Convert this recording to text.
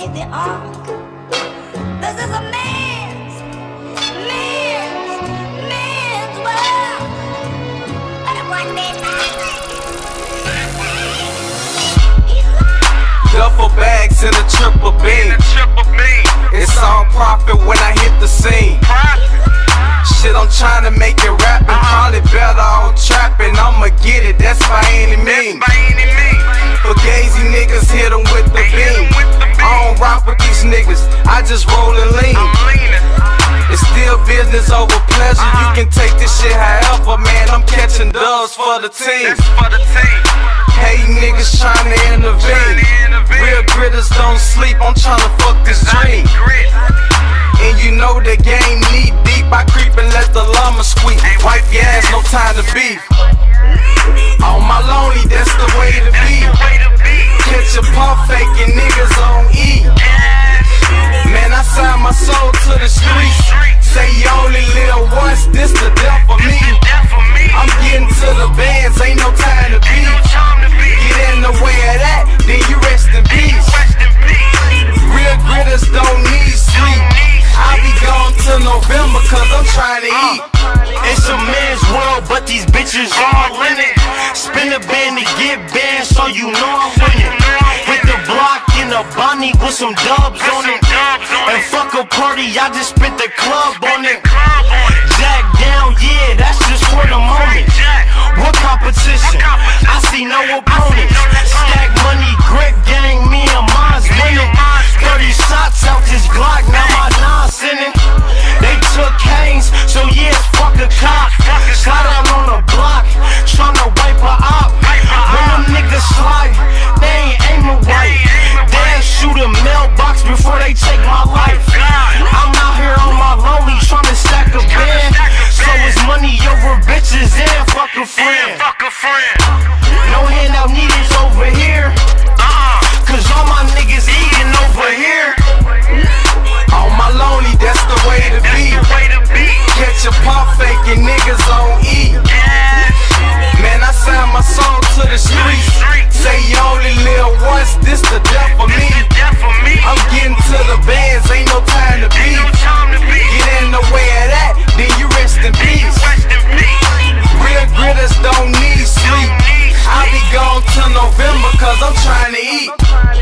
made the ark. This is a man's, man's, man's world. But it wasn't me, nothing. He's. Duffel bags in a triple B. It's all profit when I hit the scene. Shit, I'm trying to make it rapping. Uh-huh. Probably better off trapping. Business over pleasure. You can take this shit however, man. I'm catching dubs for the team. That's for the team. Hey niggas trying to intervene. Real gritters don't sleep. I'm trying to fuck this dream. And you know the game knee deep. I creep and let the llama squeak. Wipe your ass, no time to beef. On my lonely, that's the way to be. the way to be. Catch a pump faking niggas on E. Man, I signed my soul to the streets. Once, the death for me. That for me. I'm getting to the bands, ain't no time to be. time to be. Get in the way of that, then you rest in peace. Rest in peace. Real gritters don't need sleep. I'll be gone till November, cause I'm trying to uh, eat. It's a man's world, but these bitches all in it. Spin a band to get banned, so you know I'm winning. Hit the block in a Bonnie with some dubs on it. And fuck a party, I just spent the club on it. over bitches and fuck a friend. No handout needed. cause I'm trying to eat.